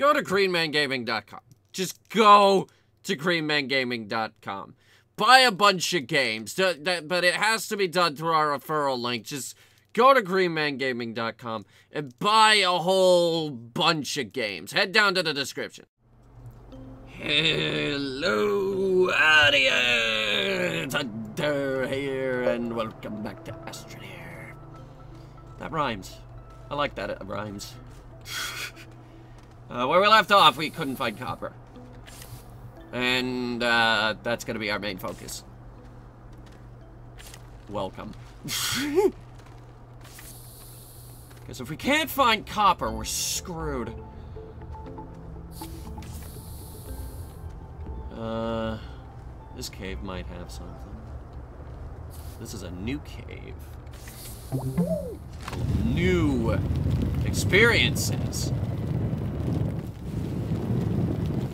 go to greenmangaming.com. Just go to greenmangaming.com. Buy a bunch of games, but it has to be done through our referral link. Just go to greenmangaming.com and buy a whole bunch of games. Head down to the description. Hello, audience! Hunter here, and welcome back to Astroneer. That rhymes. I like that, it rhymes. uh, where we left off, we couldn't find copper. And, uh, that's gonna be our main focus. Welcome. Because if we can't find copper, we're screwed. Uh, this cave might have something. This is a new cave. New experiences.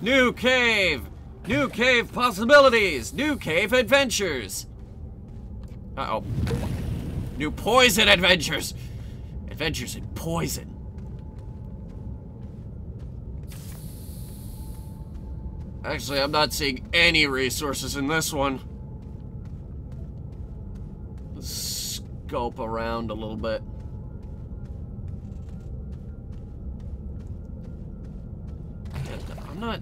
New cave! New cave possibilities! New cave adventures! Uh-oh. New poison adventures! Adventures in poison. Actually, I'm not seeing any resources in this one. Let's scope around a little bit. I'm not...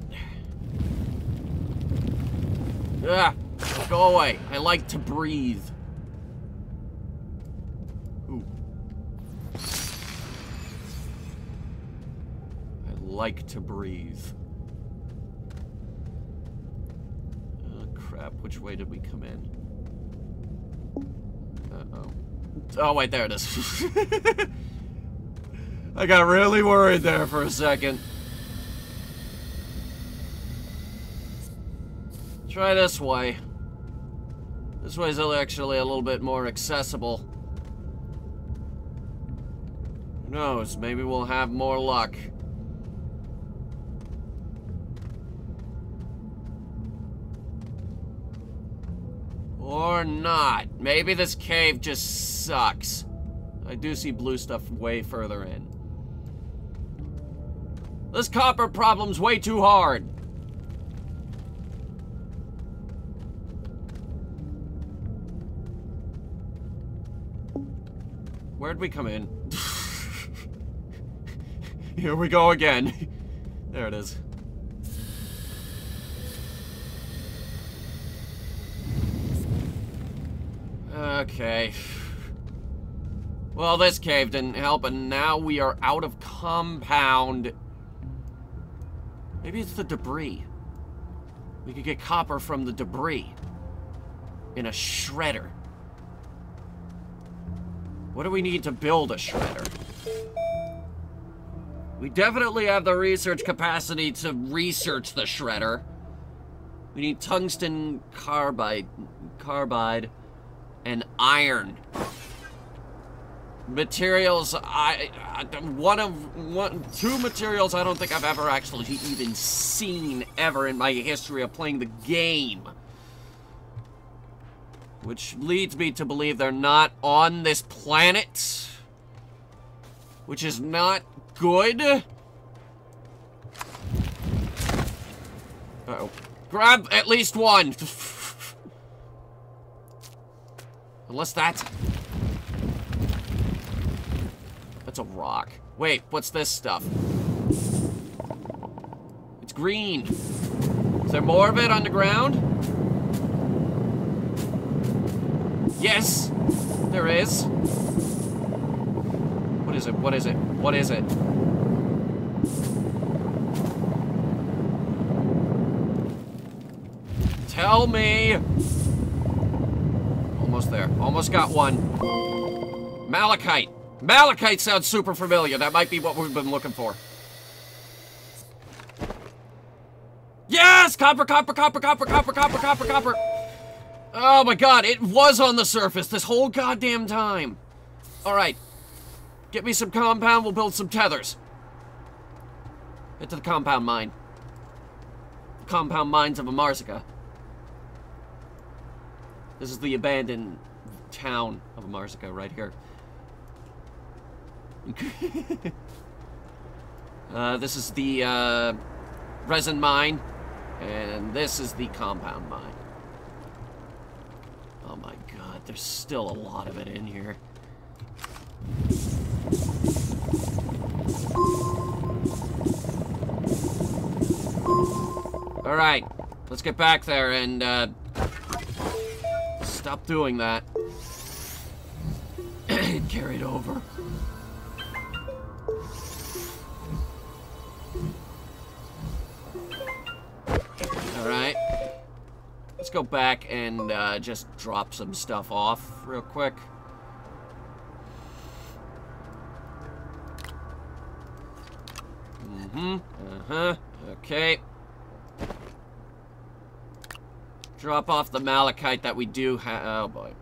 Ah! Go away. I like to breathe. I like to breathe. Oh, crap. Which way did we come in? Uh-oh. Oh, wait, there it is. I got really worried there for a second. Try this way. This way's actually a little bit more accessible. Who knows, maybe we'll have more luck. Or not. Maybe this cave just sucks. I do see blue stuff way further in. This copper problem's way too hard. Where'd we come in? Here we go again. there it is. Okay. Well, this cave didn't help, and now we are out of compound. Maybe it's the debris. We could get copper from the debris. In a shredder. What do we need to build a shredder? We definitely have the research capacity to research the shredder. We need tungsten carbide. Carbide and iron. Materials, I, I, one of, one, two materials I don't think I've ever actually even seen ever in my history of playing the game. Which leads me to believe they're not on this planet. Which is not good. Uh oh Grab at least one. Unless that's... That's a rock. Wait, what's this stuff? It's green. Is there more of it on the ground? Yes, there is. What is it? What is it? What is it? Tell me! Almost there. Almost got one. Malachite. Malachite sounds super familiar. That might be what we've been looking for. Yes! Copper, copper, copper, copper, copper, copper, copper, copper. Oh my god, it was on the surface this whole goddamn time. Alright. Get me some compound, we'll build some tethers. Get to the compound mine. The compound mines of Amarzica. This is the abandoned town of Amarzica right here. Uh, this is the uh, resin mine, and this is the compound mine. There's still a lot of it in here. Alright, let's get back there and uh, stop doing that. and carry it over. Alright. Let's go back and uh, just drop some stuff off real quick. Mm-hmm. Uh-huh. Okay. Drop off the malachite that we do have. Oh, boy.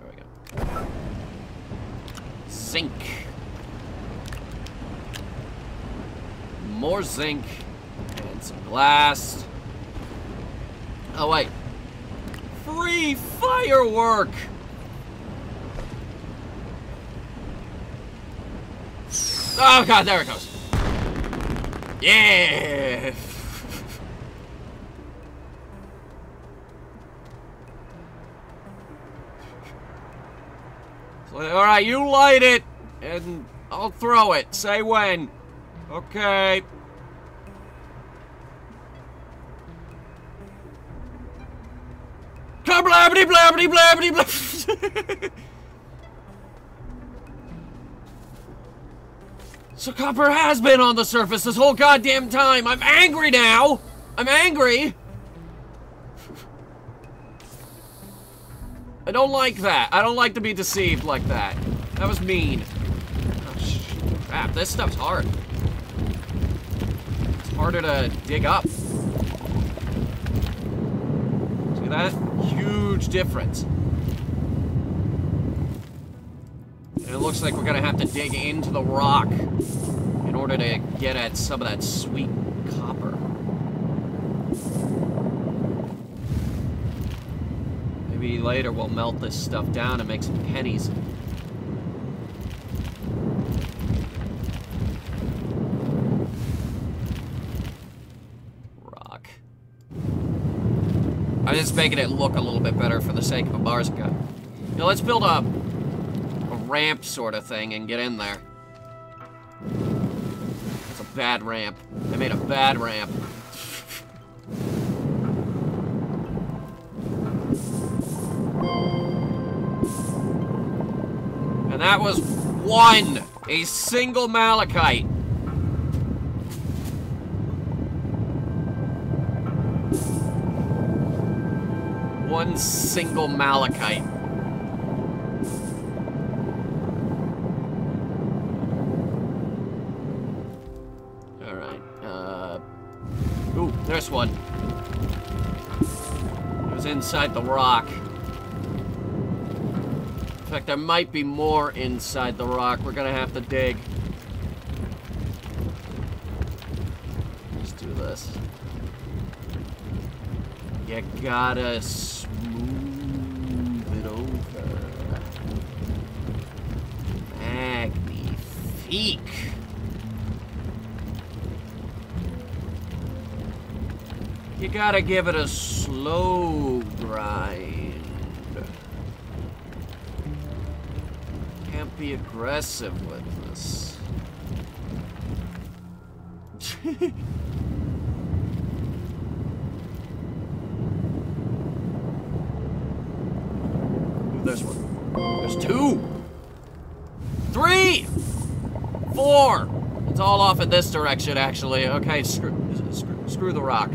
There we go. Zinc. More zinc. And some glass. Oh, wait. Free firework! Oh, God, there it goes. Yeah! Alright, you light it, and I'll throw it. Say when. Okay. Blabbity blabbity blabbity. so copper has been on the surface this whole goddamn time. I'm angry now. I'm angry. I don't like that. I don't like to be deceived like that. That was mean. Oh, crap, this stuff's hard. It's harder to dig up. See that? Huge difference. And it looks like we're gonna have to dig into the rock in order to get at some of that sweet copper. Maybe later we'll melt this stuff down and make some pennies. Rock. Just making it look a little bit better for the sake of Amarzica. Now let's build a, a ramp sort of thing and get in there. It's a bad ramp. I made a bad ramp. And that was one! A single malachite. One single malachite. Alright, uh... Ooh, there's one. It was inside the rock In fact, there might be more inside the rock. We're gonna have to dig. Let's do this. You gotta Magnifique. You gotta give it a slow grind. Can't be aggressive with this. There's one. There's two. Three. Four. It's all off in this direction, actually. Okay, screw, screw, screw the rock.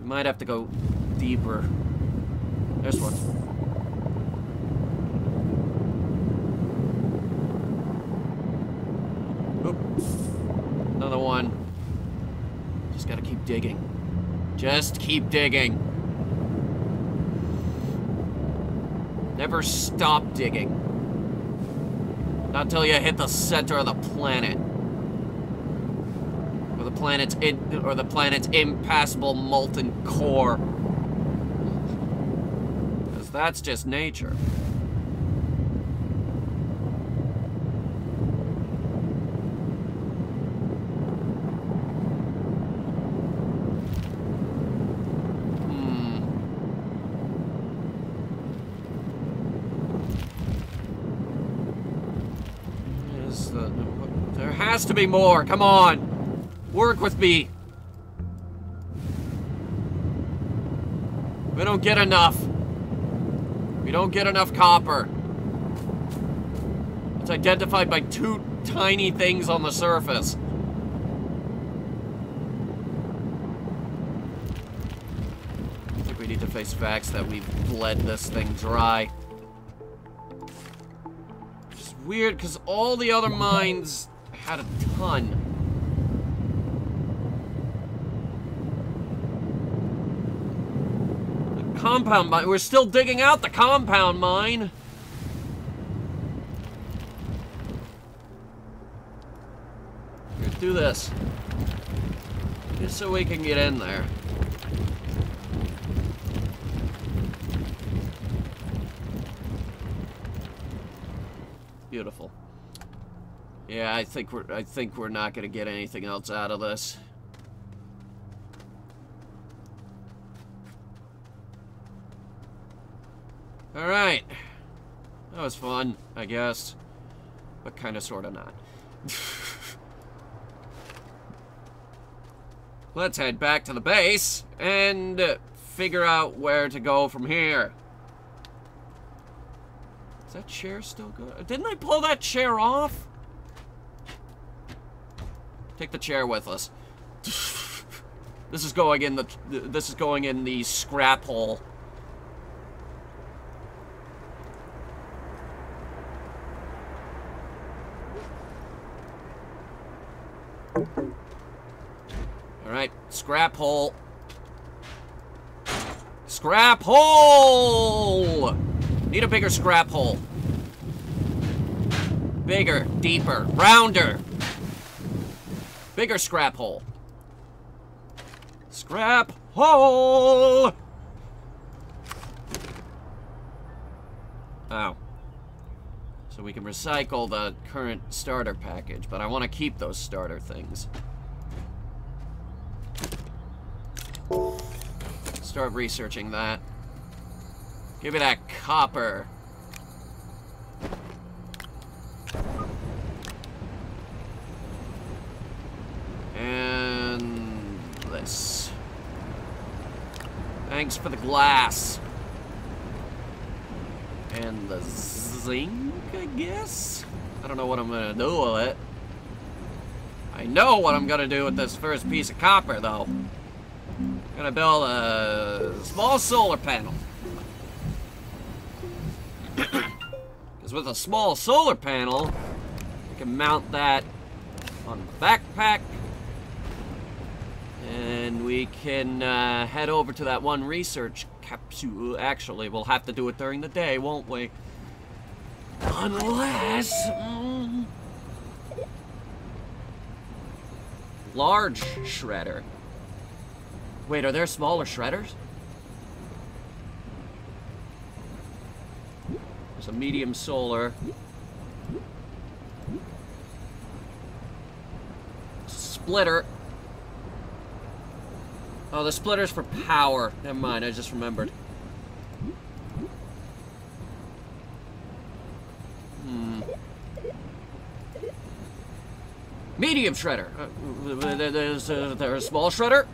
We might have to go deeper. There's one. Another one. Just gotta keep digging. Just keep digging. Never stop digging. Not until you hit the center of the planet. Or the planet's in, or the planet's impassable molten core. Because that's just nature. has to more. Come on. Work with me. We don't get enough. We don't get enough copper. It's identified by two tiny things on the surface. I think we need to face facts that we've bled this thing dry. It's weird, because all the other mines a ton. The compound mine, we're still digging out the compound mine. Here, do this. Just so we can get in there. Beautiful. Yeah, I think we're I think we're not gonna get anything else out of this. Alright. That was fun, I guess. But kinda sorta not. Let's head back to the base and figure out where to go from here. Is that chair still good? Didn't I pull that chair off? Take the chair with us. this is going in the this is going in the scrap hole. Alright, scrap hole. Scrap hole! Need a bigger scrap hole. Bigger, deeper, rounder. Bigger scrap hole. Scrap hole! Oh. So we can recycle the current starter package, but I want to keep those starter things. Start researching that. Give me that copper. And this. Thanks for the glass. And the zinc, I guess? I don't know what I'm gonna do with it. I know what I'm gonna do with this first piece of copper, though. I'm gonna build a small solar panel. Because with a small solar panel, we can mount that on the backpack. And we can uh, head over to that one research capsule. Actually, we'll have to do it during the day, won't we? Unless... Mm, large shredder. Wait, are there smaller shredders? There's a medium solar. Splitter. Oh, the splitter's for power. Never mind, I just remembered. Hmm. Medium shredder. Uh, there's, uh, there's a small shredder.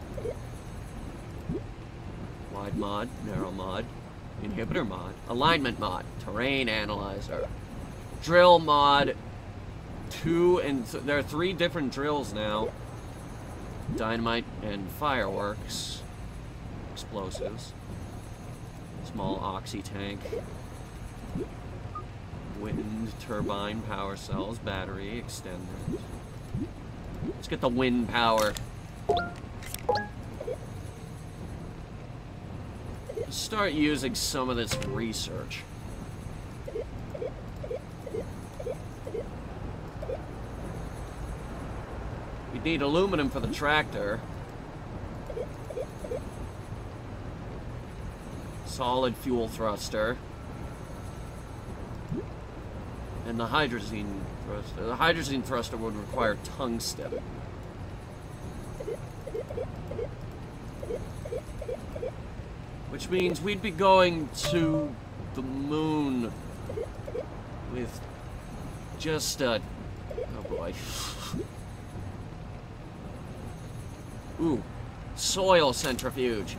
Wide mod, narrow mod, inhibitor mod, alignment mod, terrain analyzer, drill mod, two and th there are three different drills now. Dynamite and fireworks, explosives, small oxy tank, wind turbine power cells, battery extenders. Let's get the wind power. start using some of this research. We need aluminum for the tractor. Solid fuel thruster. And the hydrazine thruster. The hydrazine thruster would require tungsten. Which means we'd be going to the moon with just a, a boy. Ooh, soil centrifuge.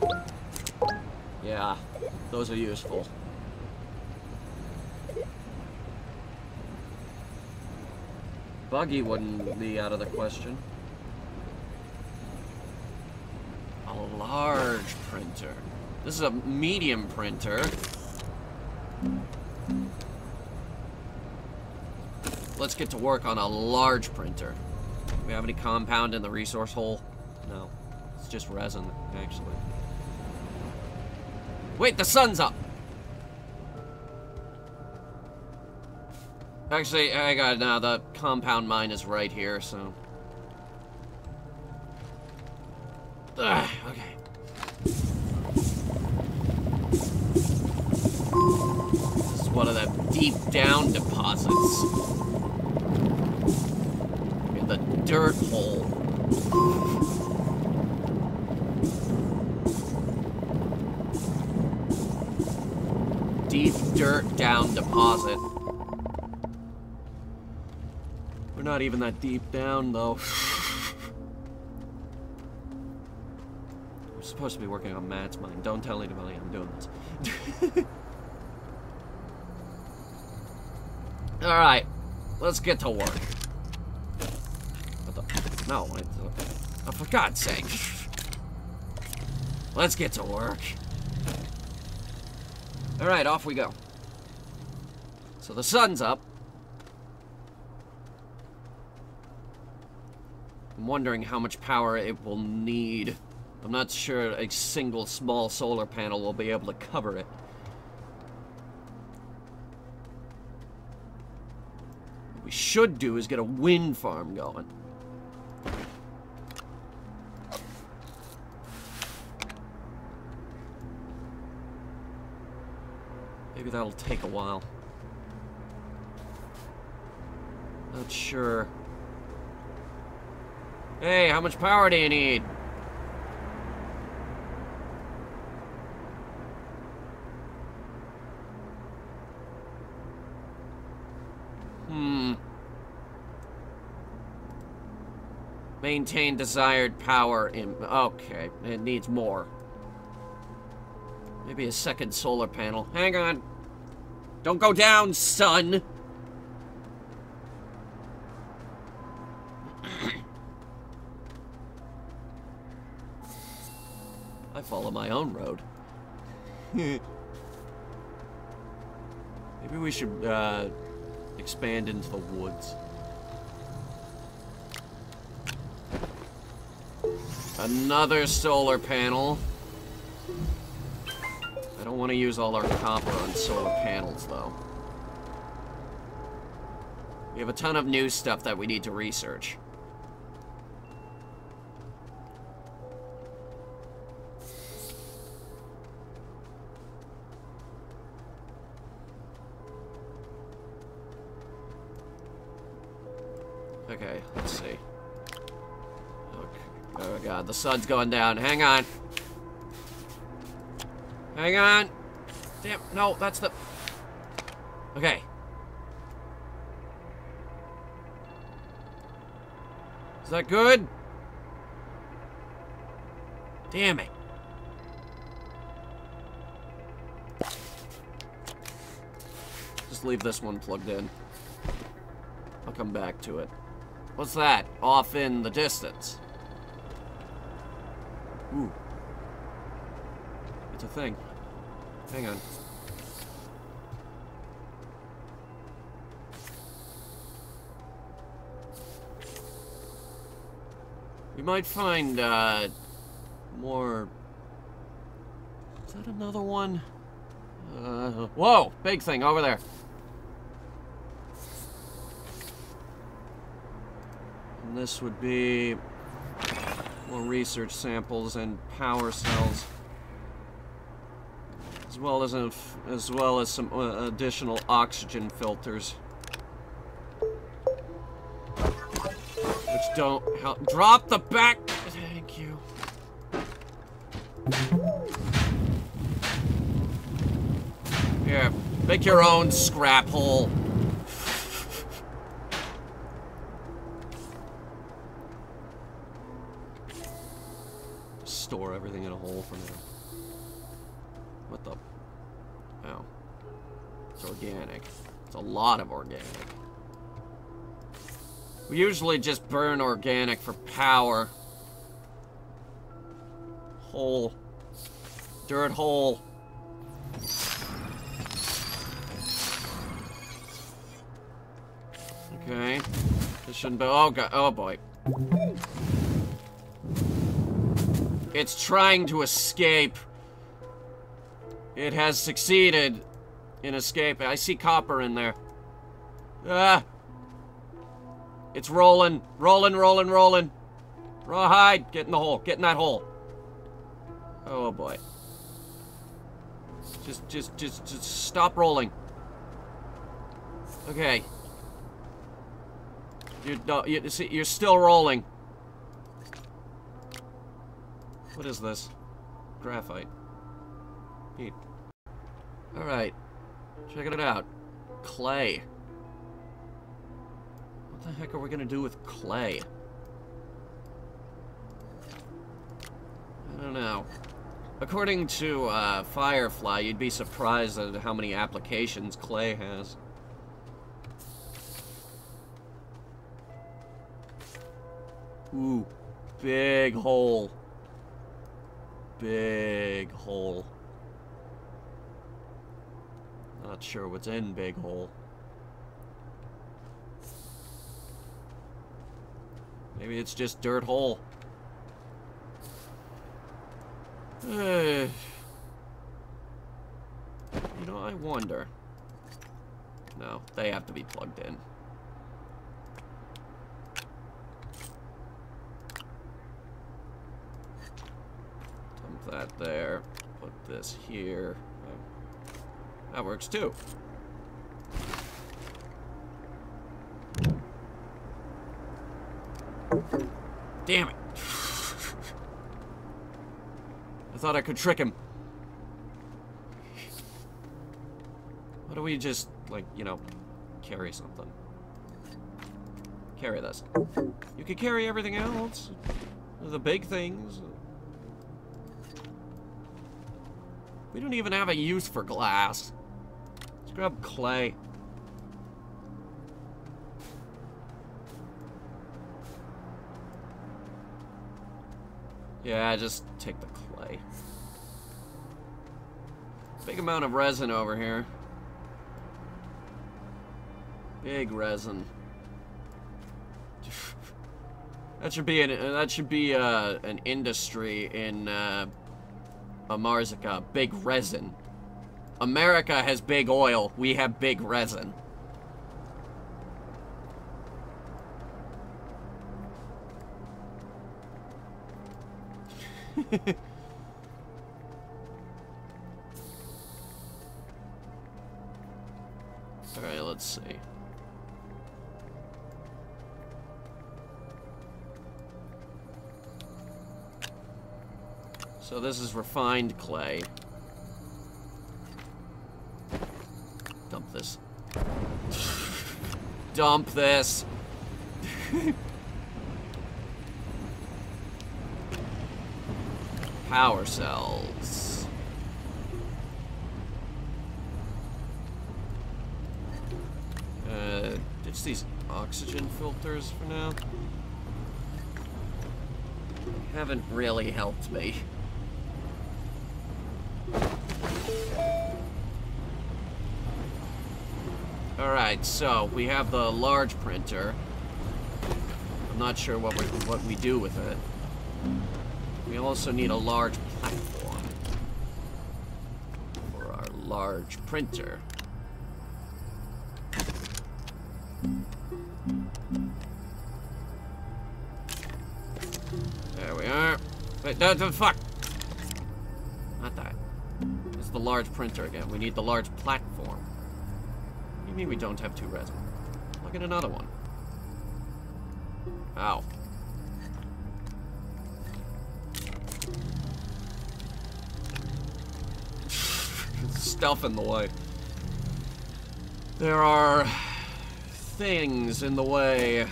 Yeah, those are useful. Buggy wouldn't be out of the question. A large printer. This is a medium printer. Let's get to work on a large printer. Do we have any compound in the resource hole? No. It's just resin, actually. Wait, the sun's up! Actually, I got it now. The compound mine is right here, so... Ugh, not even that deep down, though. I'm supposed to be working on Matt's mine. Don't tell anybody I'm doing this. Alright, let's get to work. What the? No, I, oh, for God's sake. Let's get to work. Alright, off we go. So the sun's up. I'm wondering how much power it will need. I'm not sure a single small solar panel will be able to cover it. What we should do is get a wind farm going. Maybe that'll take a while. Not sure. Hey, how much power do you need? Hmm. Maintain desired power in... Okay, it needs more. Maybe a second solar panel. Hang on. Don't go down, son! Follow my own road. Maybe we should uh, expand into the woods. Another solar panel. I don't want to use all our copper on solar panels, though. We have a ton of new stuff that we need to research. Sun's going down. Hang on. Hang on. Damn, no, that's the... Okay. Is that good? Damn it. Just leave this one plugged in. I'll come back to it. What's that? Off in the distance. Ooh. It's a thing. Hang on. We might find, uh, more... Is that another one? Uh, whoa! Big thing over there. And this would be more research samples and power cells, as well as a, as well as some uh, additional oxygen filters, which don't help. Drop the back. Thank you. Here, make your own scrap hole. We usually just burn organic for power. Hole. Dirt hole. Okay. This shouldn't be- oh god- oh boy. It's trying to escape. It has succeeded in escaping. I see copper in there. Ah! It's rolling, rolling, rolling, rolling. Rawhide, get in the hole, get in that hole. Oh boy. Just, just, just, just stop rolling. Okay. You're, no, you, see, you're still rolling. What is this? Graphite. Neat. Alright. Checking it out. Clay. What the heck are we gonna do with clay? I don't know. According to uh, Firefly, you'd be surprised at how many applications clay has. Ooh, big hole. Big hole. Not sure what's in big hole. Maybe it's just dirt hole. Uh, you know, I wonder. No, they have to be plugged in. Dump that there. Put this here. That works too. Damn it. I thought I could trick him. Why don't we just, like, you know, carry something? Carry this. You could carry everything else. The big things. We don't even have a use for glass. Let's grab clay. Yeah, just take the clay. Big amount of resin over here. Big resin. that should be an that should be uh, an industry in uh, Amarzica. Big resin. America has big oil. We have big resin. Alright, let's see. So this is refined clay. Dump this. Dump this. Power cells. Uh, ditch these oxygen filters for now. Haven't really helped me. Alright, so we have the large printer. I'm not sure what we, what we do with it. We also need a large platform for our large printer. There we are. Wait, no, no, fuck! Not that. It's the large printer again. We need the large platform. What do you mean we don't have two resin? Look at another one. Ow. Stuff in the way. There are things in the way.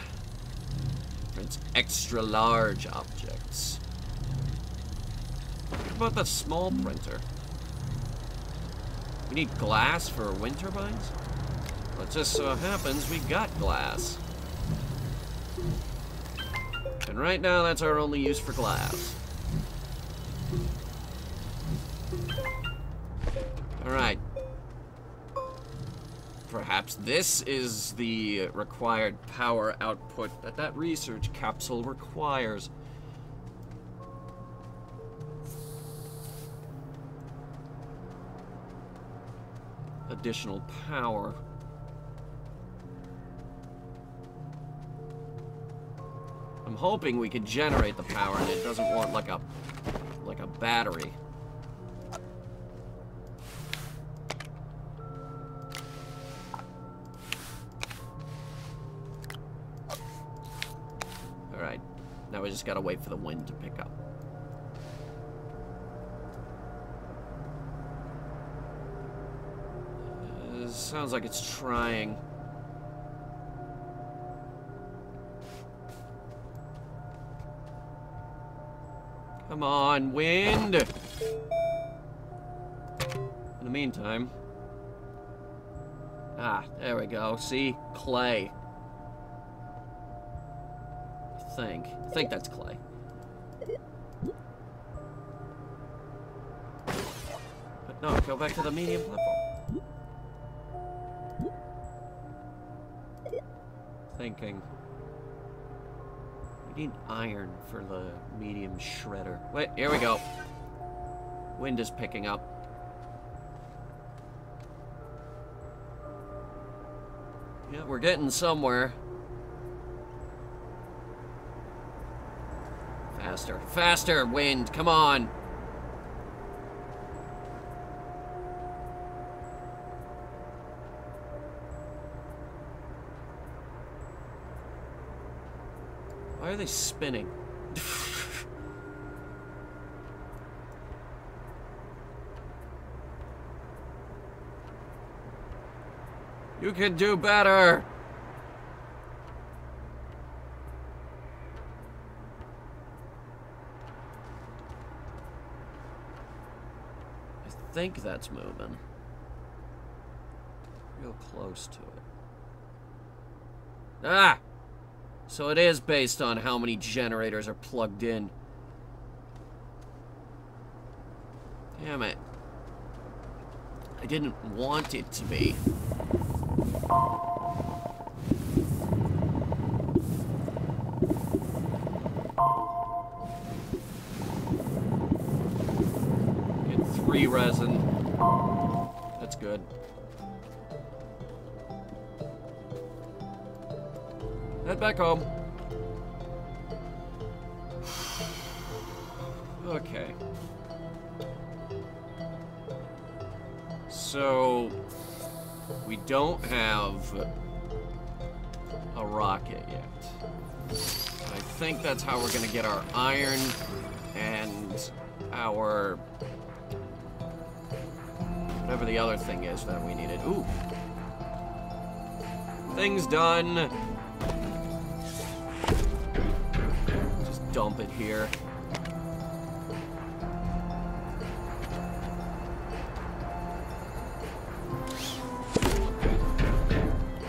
It's extra large objects. What about the small printer. We need glass for wind turbines? Well, it just so happens we got glass. And right now, that's our only use for glass. This is the required power output that that research capsule requires. Additional power. I'm hoping we can generate the power and it doesn't want like a like a battery. Just gotta wait for the wind to pick up. Uh, sounds like it's trying. Come on, wind! In the meantime... Ah, there we go. See? Clay. Think. I think that's clay. But no, go back to the medium platform. Thinking. We need iron for the medium shredder. Wait, here we go. Wind is picking up. Yeah, we're getting somewhere. Faster. Faster, wind. Come on. Why are they spinning? you can do better! I think that's moving. Real close to it. Ah! So it is based on how many generators are plugged in. Damn it. I didn't want it to be. Good. Head back home. Okay. So, we don't have a rocket yet. I think that's how we're gonna get our iron and our whatever the other thing is that we needed. Ooh. Things done. Just dump it here.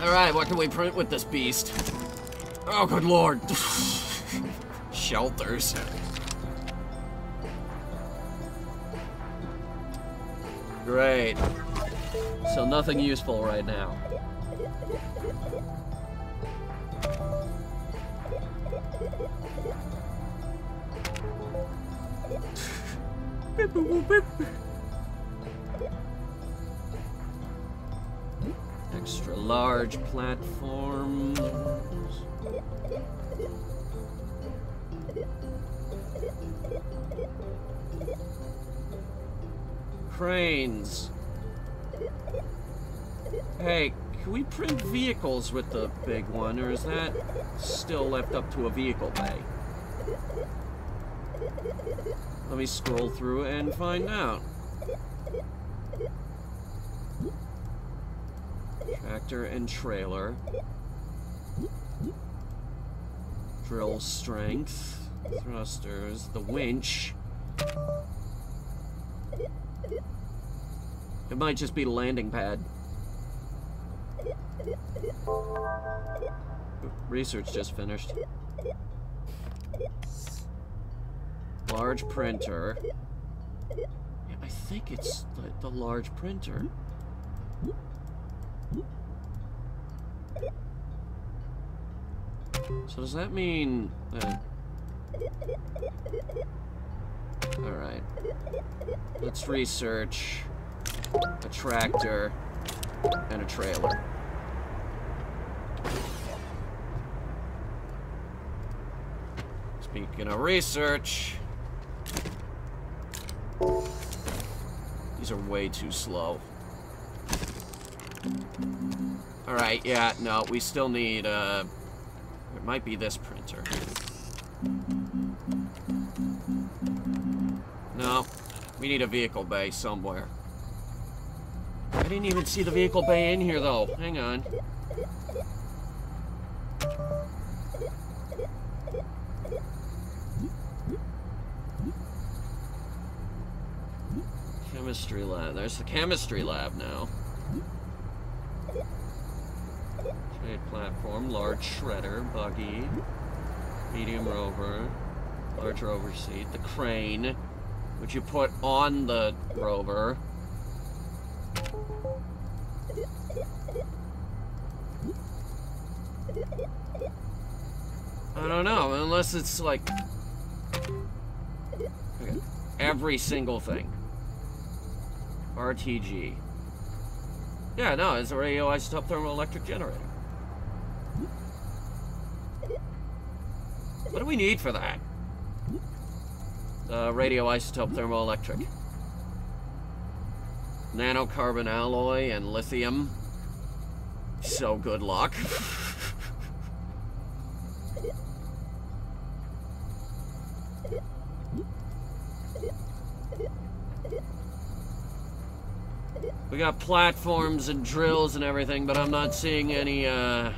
Alright, what can we print with this beast? Oh, good lord. Shelters. Great. So nothing useful right now. Extra large platforms. Cranes. Hey, can we print vehicles with the big one, or is that still left up to a vehicle bay? Let me scroll through and find out. Tractor and trailer. Drill strength. Thrusters. The winch. It might just be landing pad. Research just finished. Large printer. I think it's the, the large printer. So does that mean that... Alright. Let's research a tractor and a trailer. Speaking of research... These are way too slow. Alright, yeah, no, we still need, uh... It might be this printer. No, we need a vehicle bay somewhere. I didn't even see the vehicle bay in here, though. Hang on. Chemistry lab. There's the chemistry lab now. Trade platform, large shredder, buggy, medium rover, large rover seat, the crane, which you put on the rover. It's like every single thing. RTG. Yeah, no, it's a radioisotope thermoelectric generator. What do we need for that? Uh, radioisotope thermoelectric. Nanocarbon alloy and lithium. So good luck. we got platforms and drills and everything, but I'm not seeing any, uh...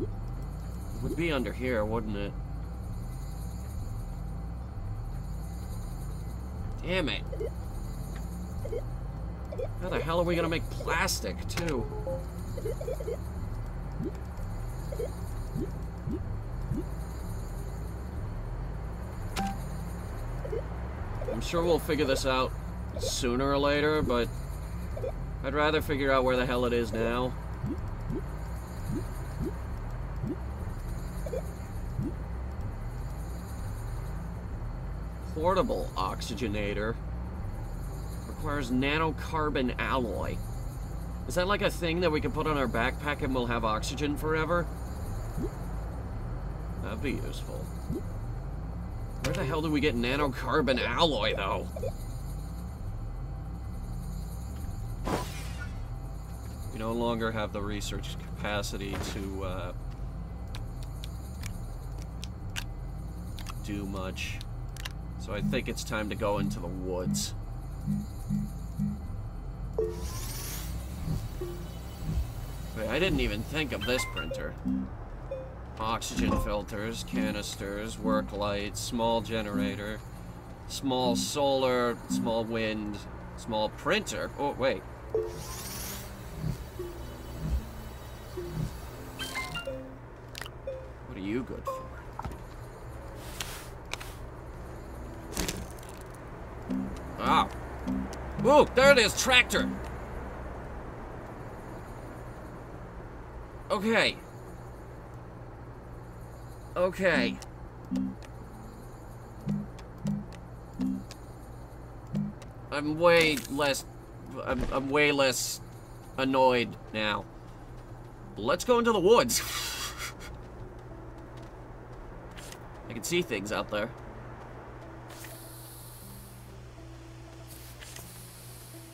It would be under here, wouldn't it? Damn it. How the hell are we gonna make plastic, too? Sure we'll figure this out sooner or later, but I'd rather figure out where the hell it is now. Portable oxygenator. Requires nanocarbon alloy. Is that like a thing that we can put on our backpack and we'll have oxygen forever? That'd be useful. Where the hell do we get nanocarbon alloy, though? We no longer have the research capacity to, uh, do much. So I think it's time to go into the woods. Wait, I didn't even think of this printer. Oxygen filters, canisters, work lights, small generator, small solar, small wind, small printer. Oh, wait. What are you good for? Ah. Ooh, there it is, tractor. Okay. Okay. I'm way less... I'm, I'm way less annoyed now. Let's go into the woods. I can see things out there.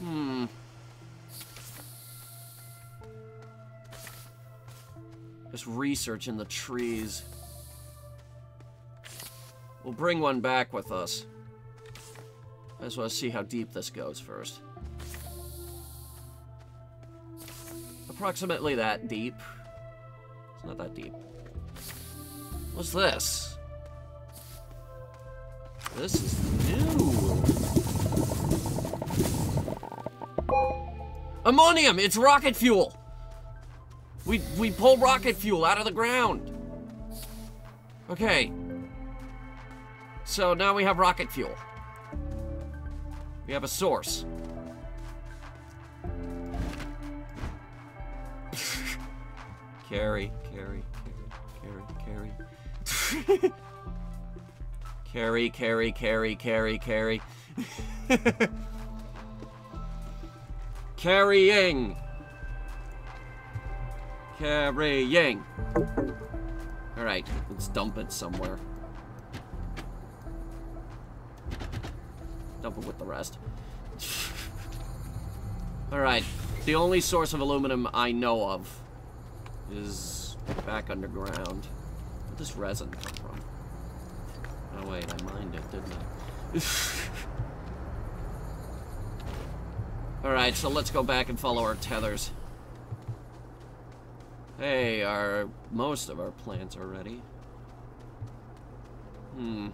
Hmm. Just research in the trees. We'll bring one back with us. I just want to see how deep this goes first. Approximately that deep. It's not that deep. What's this? This is new. Ammonium! It's rocket fuel! We, we pull rocket fuel out of the ground. Okay. So now we have rocket fuel. We have a source. carry, carry, carry, carry, carry. carry, carry, carry, carry, carry. Carrying. Carrying. Alright, let's dump it somewhere. It with the rest. Alright, the only source of aluminum I know of is back underground. Where'd this resin come from? Oh wait, I mined it, didn't I? Alright, so let's go back and follow our tethers. Hey, our most of our plants are ready. Hmm.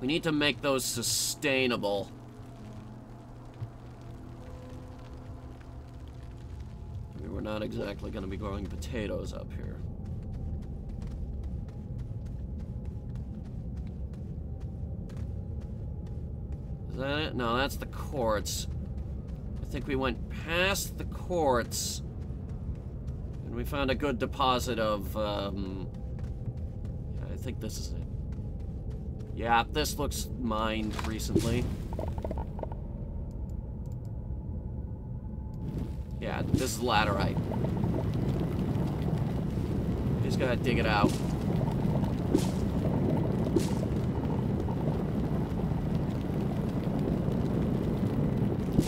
We need to make those sustainable. We're not exactly going to be growing potatoes up here. Is that it? No, that's the quartz. I think we went past the quartz. And we found a good deposit of, um... I think this is it. Yeah, this looks mined recently. Yeah, this is laterite. Just gotta dig it out.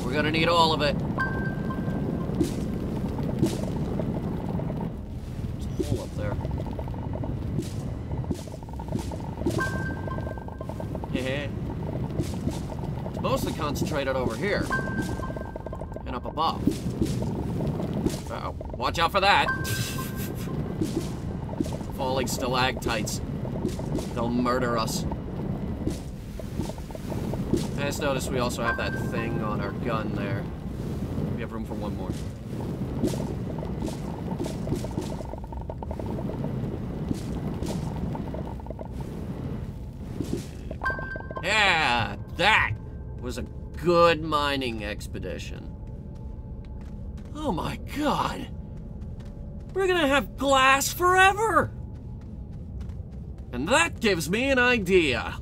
We're gonna need all of it. Concentrated over here. And up above. Uh oh Watch out for that. Falling stalactites. They'll murder us. I just noticed we also have that thing on our gun there. We have room for one more. Good mining expedition. Oh my god. We're gonna have glass forever! And that gives me an idea.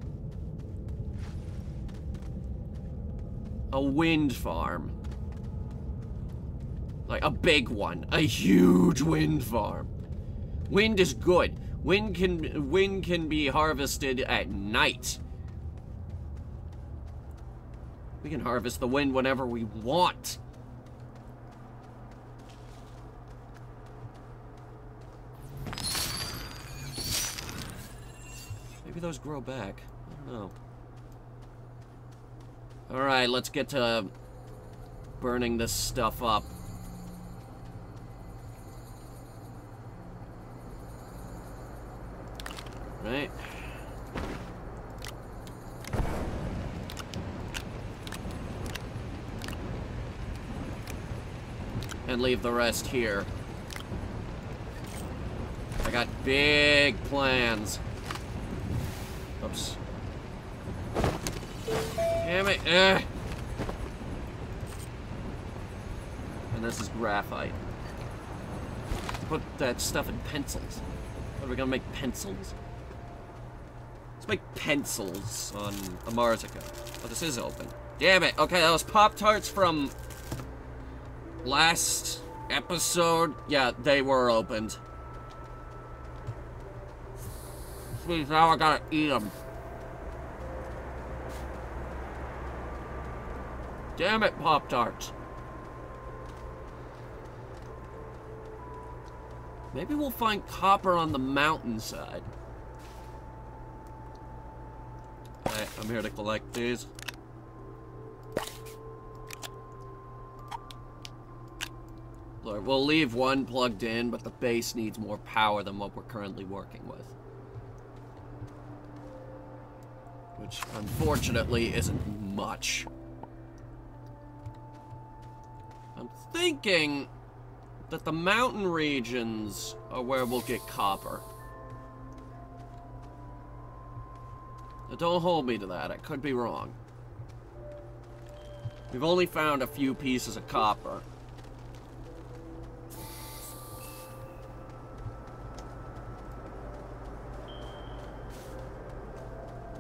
a wind farm. Like a big one. A huge wind farm. Wind is good. Wind can wind can be harvested at night. We can harvest the wind whenever we want. Maybe those grow back. I don't know. Alright, let's get to burning this stuff up. Right? And leave the rest here. I got big plans. Oops. Damn it. And this is graphite. Put that stuff in pencils. Are we gonna make pencils? Let's make pencils on Amarzica. Oh, this is open. Damn it. Okay, that was Pop-Tarts from last episode. Yeah, they were opened. Please, now I gotta eat them. Damn it, Pop-Tarts. Maybe we'll find copper on the mountainside. Alright, I'm here to collect these. We'll leave one plugged in, but the base needs more power than what we're currently working with. Which, unfortunately, isn't much. I'm thinking that the mountain regions are where we'll get copper. Now, don't hold me to that. I could be wrong. We've only found a few pieces of copper.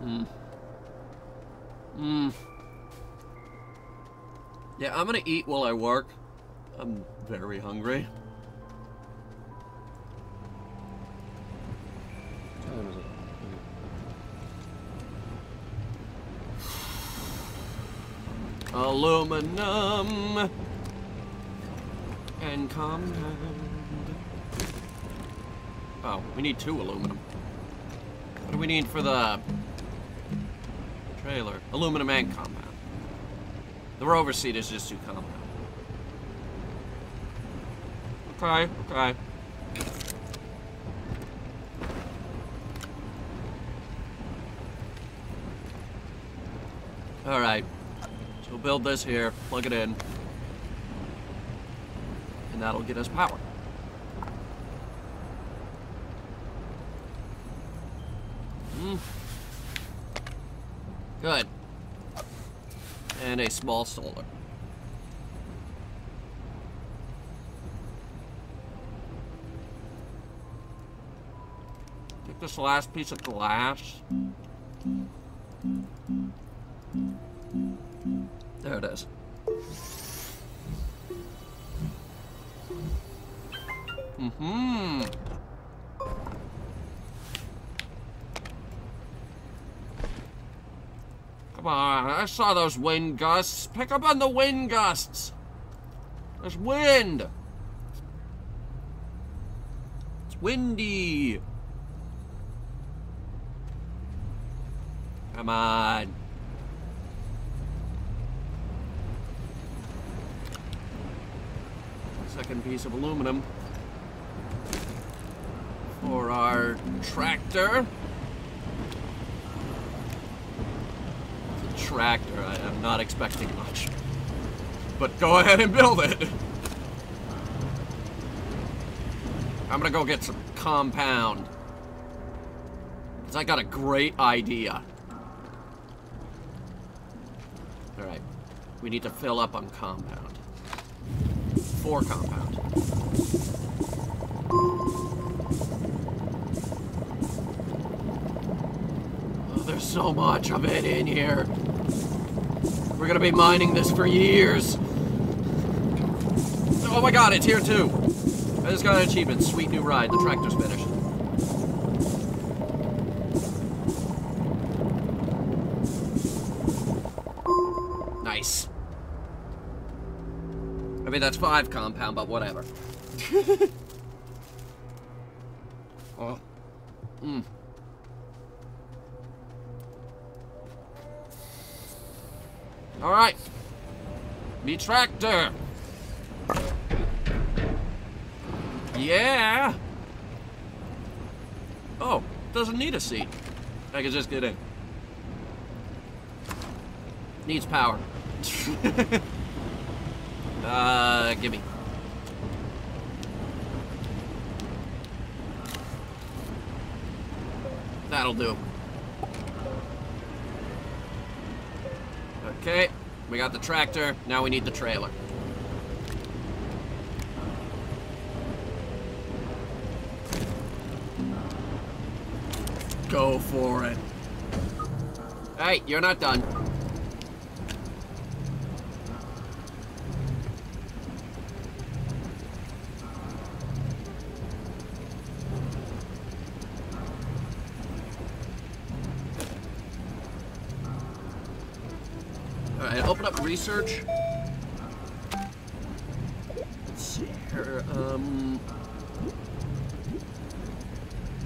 Hmm. Hmm. Yeah, I'm gonna eat while I work. I'm very hungry. Aluminum and compound. Oh, we need two aluminum. What do we need for the trailer? Aluminum and compound. The rover seat is just too compound. Okay, okay. Alright. So build this here, plug it in. And that'll get us power. Mm. Good. And small solar. Take this last piece of glass. There it is. Mm-hmm. On, I saw those wind gusts. Pick up on the wind gusts. There's wind. It's windy. Come on. Second piece of aluminum for our tractor. It's a tractor. I am not expecting much. But go ahead and build it. I'm gonna go get some compound. Because I got a great idea. Alright. We need to fill up on compound. Four compound. Oh, there's so much of it in here. We're gonna be mining this for years. Oh my god, it's here too. I just got an achievement. Sweet new ride. The tractor's finished. Nice. I mean, that's five compound, but whatever. tractor. Yeah. Oh, doesn't need a seat. I can just get in. Needs power. uh, gimme. That'll do. Okay, we got the tractor, now we need the trailer. Go for it. Hey, you're not done. Research. Let's see here. Um,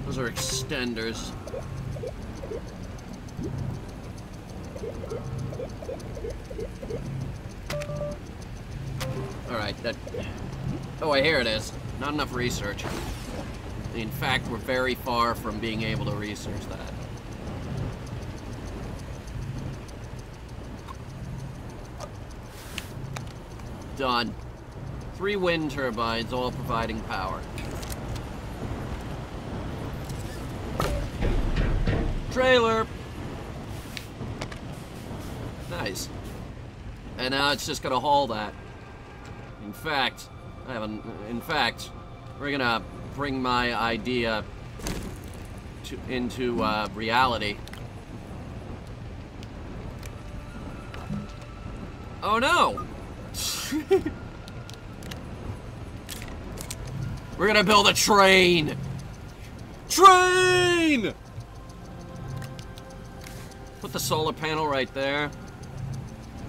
those are extenders. Alright, that... Oh, I hear it is. Not enough research. In fact, we're very far from being able to research that. Done. Three wind turbines, all providing power. Trailer! Nice. And now it's just gonna haul that. In fact, I haven't. In fact, we're gonna bring my idea to, into uh, reality. Oh no! we're gonna build a train! Train! Put the solar panel right there.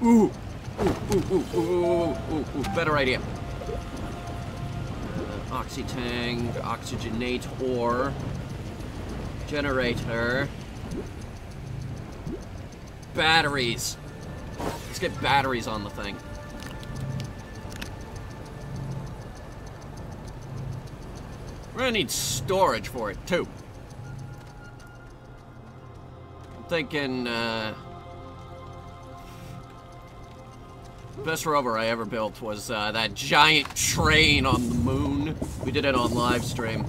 Ooh! Ooh, ooh, ooh, ooh, ooh, ooh, better idea. Uh, oxy-tank, oxygenator, generator, batteries. Let's get batteries on the thing. Gonna need storage for it, too. I'm thinking, uh... Best rover I ever built was uh, that giant train on the moon. We did it on live stream.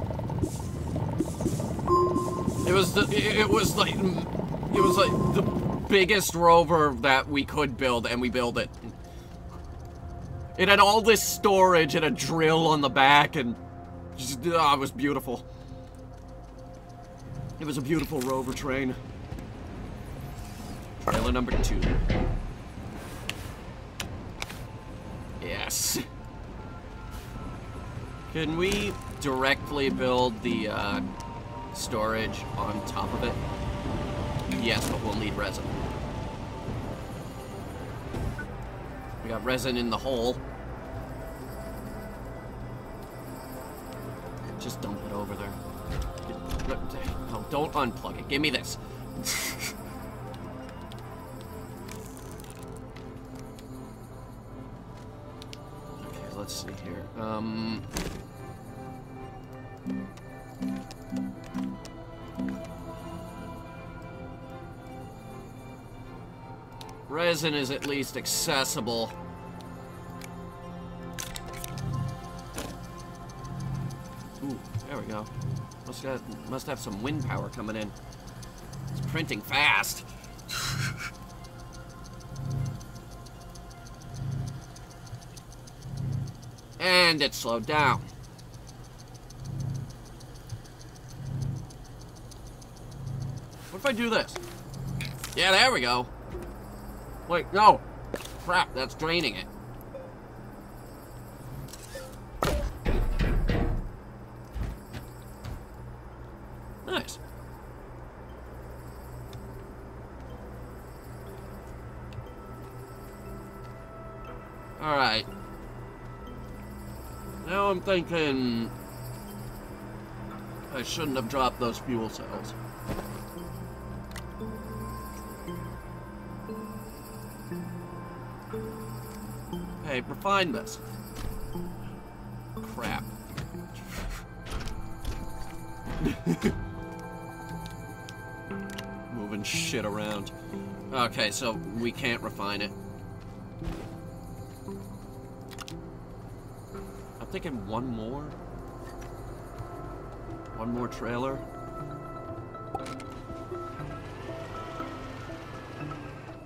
It was the, it was like, it was like the biggest rover that we could build, and we built it. It had all this storage and a drill on the back, and just, oh, it was beautiful. It was a beautiful rover train. Trailer number two. Yes. Can we directly build the uh, storage on top of it? Yes, but we'll need resin. We got resin in the hole. Just dump it over there. No, don't unplug it. Give me this. okay, let's see here. Um... Resin is at least accessible. There we go. Must have, must have some wind power coming in. It's printing fast. and it slowed down. What if I do this? Yeah, there we go. Wait, no. Crap, that's draining it. Thinking... I shouldn't have dropped those fuel cells. Hey, refine this. Crap. Moving shit around. Okay, so we can't refine it. Thinking one more. One more trailer.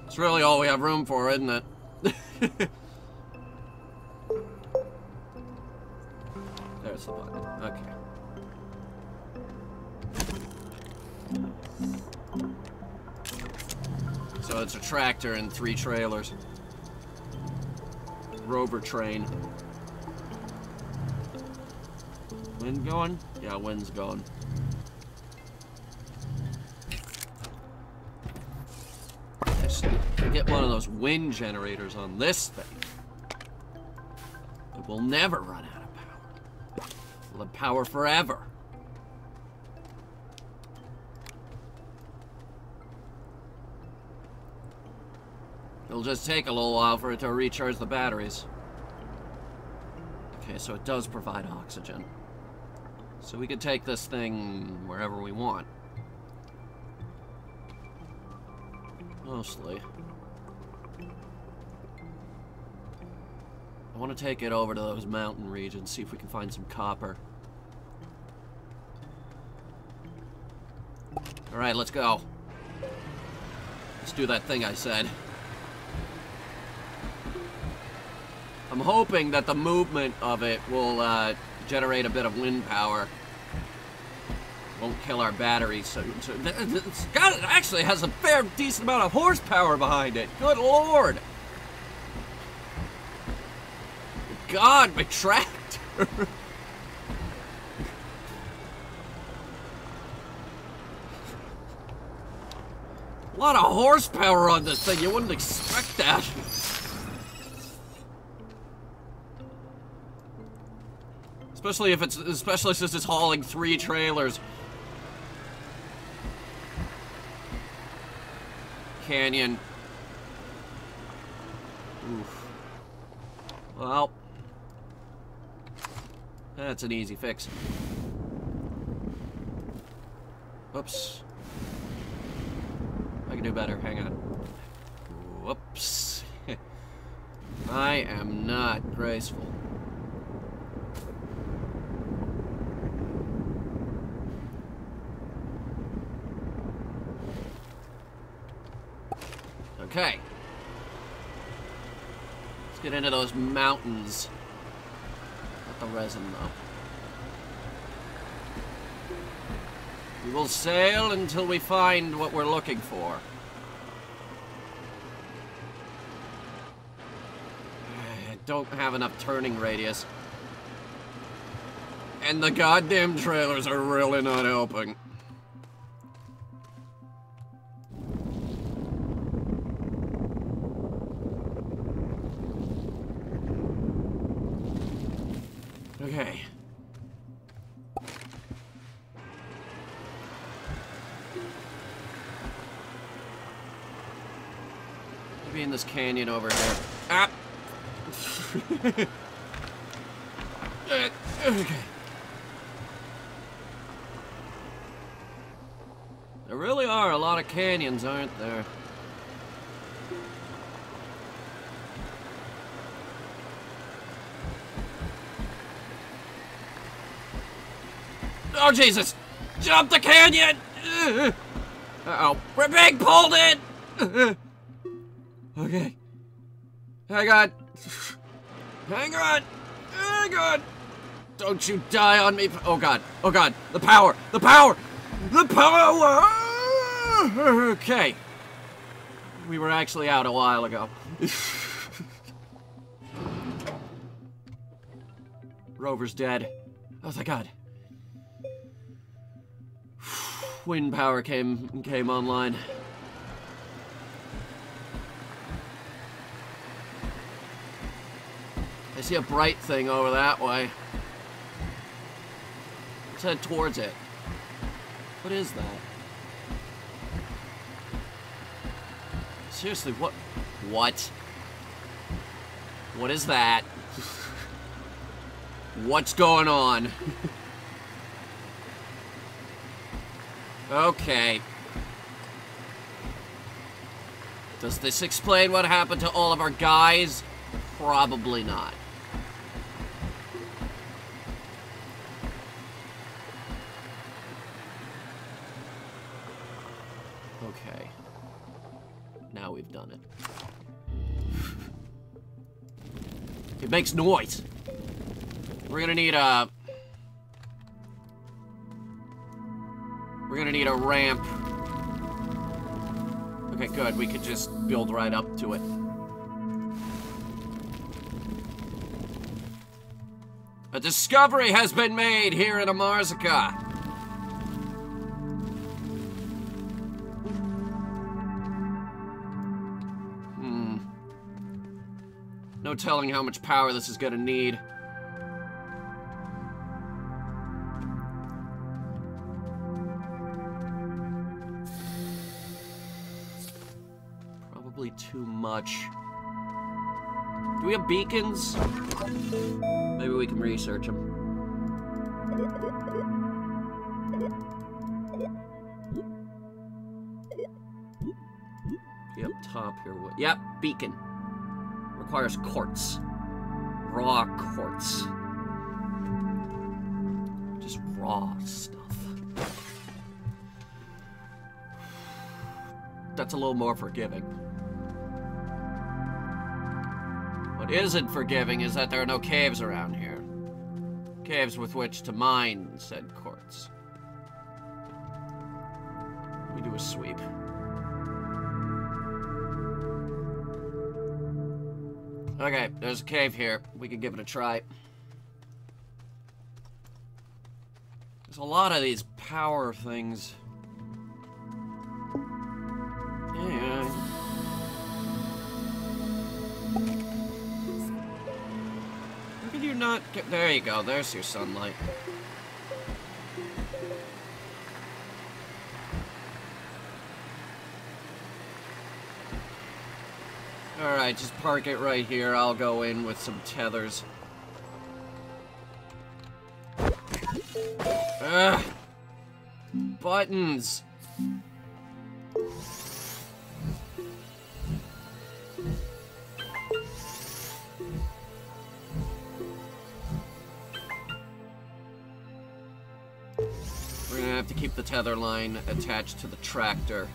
It's really all we have room for, isn't it? There's the button. Okay. So it's a tractor and three trailers. Rover train. Wind going? Yeah, wind's going. Get one of those wind generators on this thing. It will never run out of power. We'll have power forever. It'll just take a little while for it to recharge the batteries. Okay, so it does provide oxygen. So we could take this thing wherever we want. Mostly. I want to take it over to those mountain regions, see if we can find some copper. Alright, let's go. Let's do that thing I said. I'm hoping that the movement of it will uh, generate a bit of wind power. Won't kill our batteries. So, so it's got, it actually has a fair decent amount of horsepower behind it. Good lord. God, my tractor. A lot of horsepower on this thing. You wouldn't expect that. Especially if it's, especially since it's hauling three trailers. Canyon. Oof. Well. That's an easy fix. Oops. I can do better. Hang on. Whoops. I am not graceful. Okay. Let's get into those mountains. Not the resin, though. We will sail until we find what we're looking for. I don't have enough turning radius. And the goddamn trailers are really not helping. Okay. There really are a lot of canyons, aren't there? Oh, Jesus! Jump the canyon! Uh-oh. We're being pulled in! Okay. I on. Hang on. Hang on. Don't you die on me. Oh, God. Oh, God. The power. The power. The power! Okay. We were actually out a while ago. Rover's dead. Oh, thank God. Wind power came came online. I see a bright thing over that way. Let's head towards it. What is that? Seriously, what? What? What is that? What's going on? okay. Does this explain what happened to all of our guys? Probably not. Makes noise. We're gonna need a... We're gonna need a ramp. Okay, good. We could just build right up to it. A discovery has been made here in Amarzica. Telling how much power this is gonna need. Probably too much. Do we have beacons? Maybe we can research them. Yep, top here. Yep, beacon. Requires quartz. Raw quartz. Just raw stuff. That's a little more forgiving. What isn't forgiving is that there are no caves around here. Caves with which to mine said quartz. We do a sweep. Okay, there's a cave here. We could give it a try. There's a lot of these power things. Yeah. How could you not get... There you go. There's your sunlight. Alright, just park it right here. I'll go in with some tethers. Ugh. Buttons. We're gonna have to keep the tether line attached to the tractor.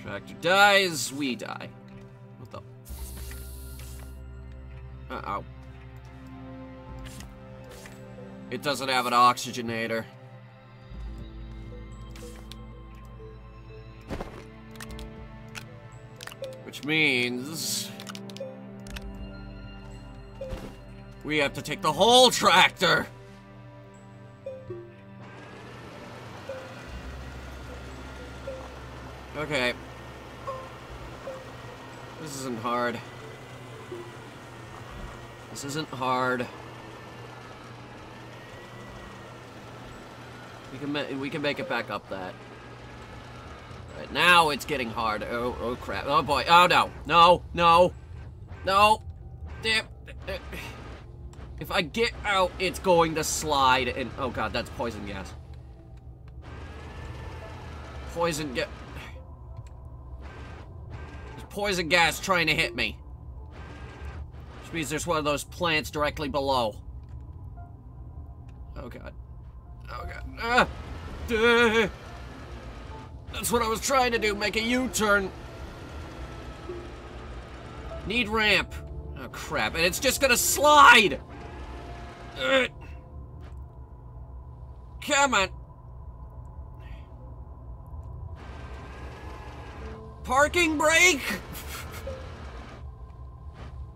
Tractor dies, we die. It doesn't have an oxygenator. Which means... We have to take the whole tractor! We can we can make it back up that. Right now it's getting hard. Oh oh crap. Oh boy. Oh no. No. No. No. Damn. If I get out, it's going to slide and oh god, that's poison gas. Poison get poison gas trying to hit me. Which means there's one of those plants directly below. Oh god. Oh god. Ah! That's what I was trying to do, make a U-turn. Need ramp. Oh crap, and it's just gonna slide! Uh. Come on. Parking brake?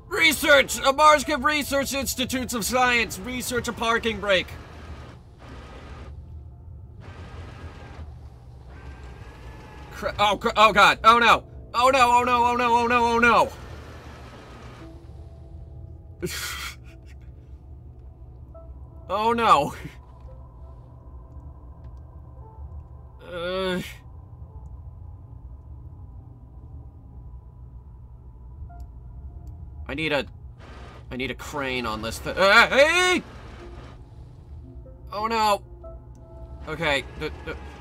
Research! A Marscap Research Institutes of Science. Research a parking brake. Oh, oh god. Oh no. Oh no, oh no, oh no, oh no, oh no. oh no. Uh... I need a... I need a crane on this thing. Uh, hey! Oh no. Okay.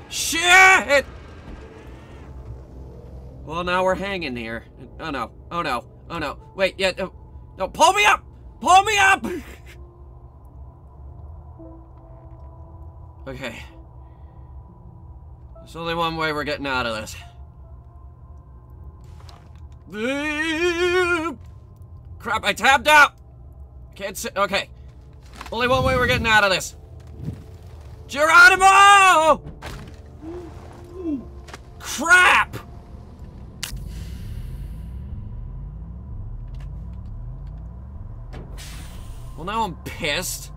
Shit! Well, now we're hanging here. Oh no. Oh no. Oh no. Wait, yeah. No, no pull me up! Pull me up! okay. There's only one way we're getting out of this. Crap, I tapped out! Can't. Okay. Only one way we're getting out of this. Geronimo! Crap! Well, now I'm pissed.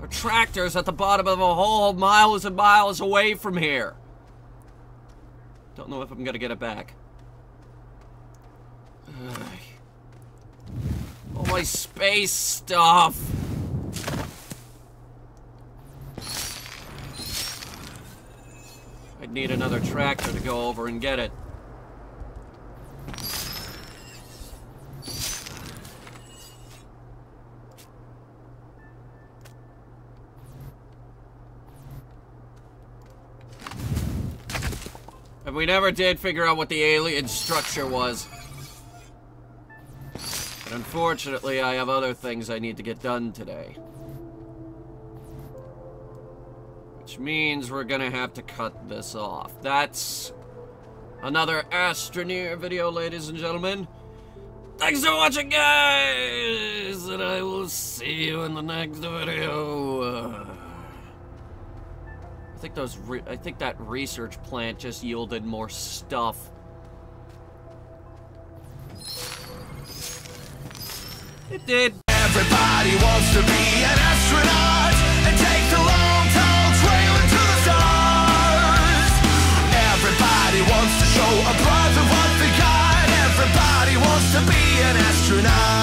Our tractor's at the bottom of a hole miles and miles away from here. Don't know if I'm gonna get it back. All my space stuff. I'd need another tractor to go over and get it. And we never did figure out what the alien structure was. But unfortunately, I have other things I need to get done today. Which means we're gonna have to cut this off. That's another Astroneer video, ladies and gentlemen. Thanks for watching, guys! And I will see you in the next video think those I think that research plant just yielded more stuff. It did. Everybody wants to be an astronaut and take the long tall trail into the stars. Everybody wants to show a what they got. Everybody wants to be an astronaut.